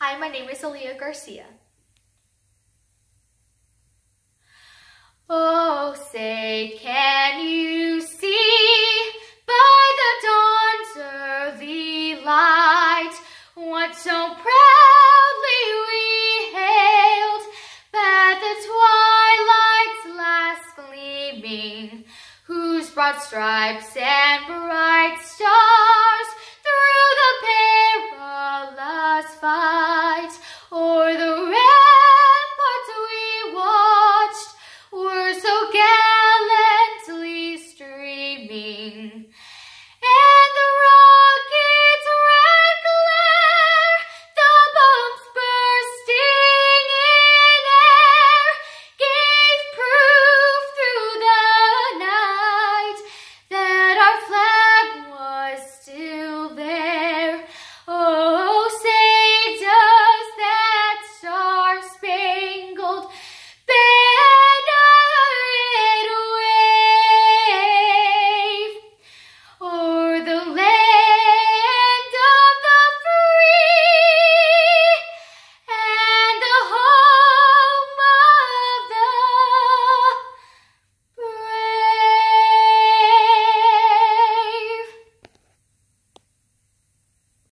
Hi, my name is Aleah Garcia. Oh, say, can you see by the dawn's early light what so proudly we hailed, by the twilight's last gleaming, whose broad stripes and bright stars?